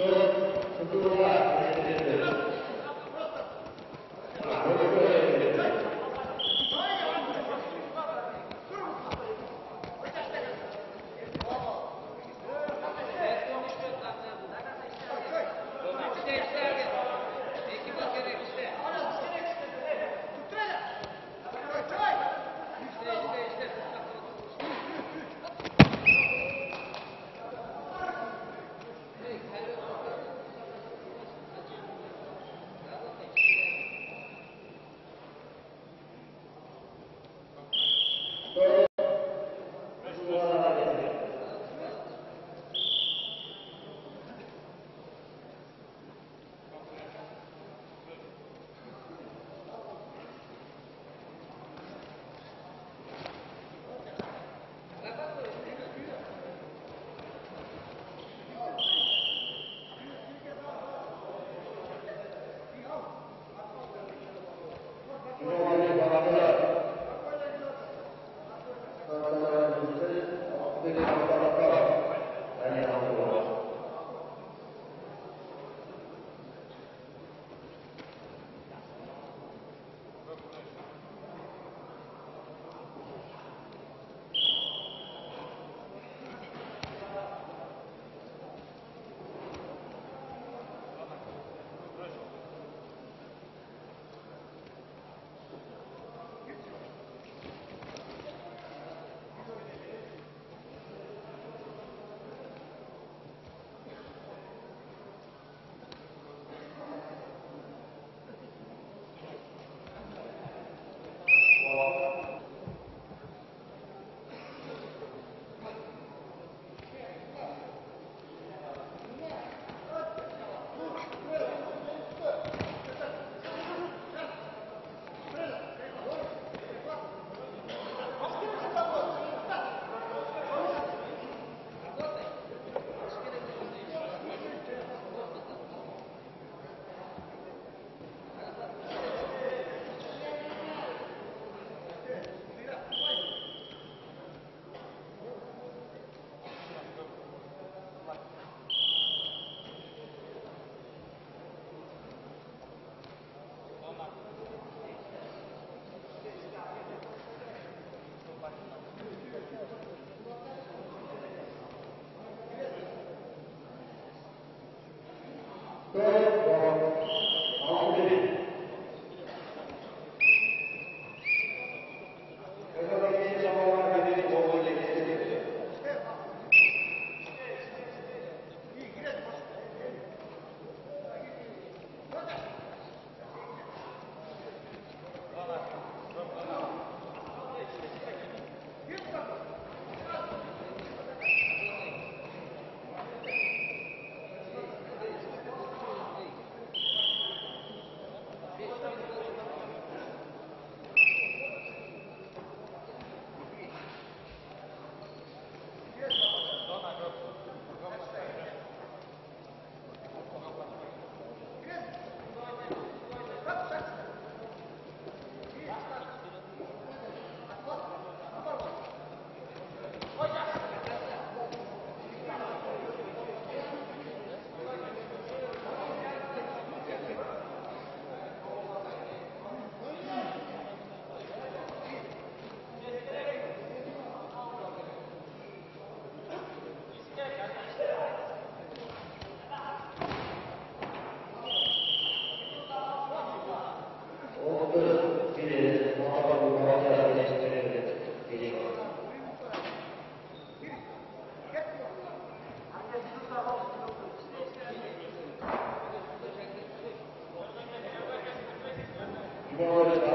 저, 저쪽으로 와. Amen. there were